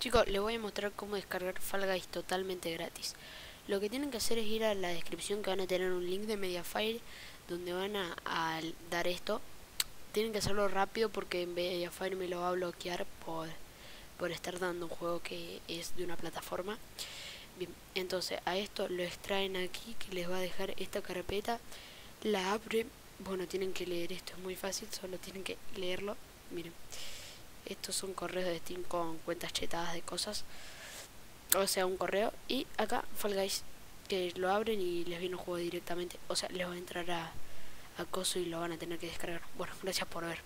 Chicos, les voy a mostrar cómo descargar Fall Guys totalmente gratis. Lo que tienen que hacer es ir a la descripción que van a tener un link de Mediafire donde van a, a dar esto. Tienen que hacerlo rápido porque Mediafire me lo va a bloquear por, por estar dando un juego que es de una plataforma. Bien, entonces a esto lo extraen aquí que les va a dejar esta carpeta. La abren. Bueno, tienen que leer esto, es muy fácil, solo tienen que leerlo. Miren. Estos son correos de Steam con cuentas chetadas de cosas. O sea, un correo. Y acá Fall Guys, que lo abren y les viene un juego directamente. O sea, les va a entrar a, coso y lo van a tener que descargar. Bueno, gracias por ver.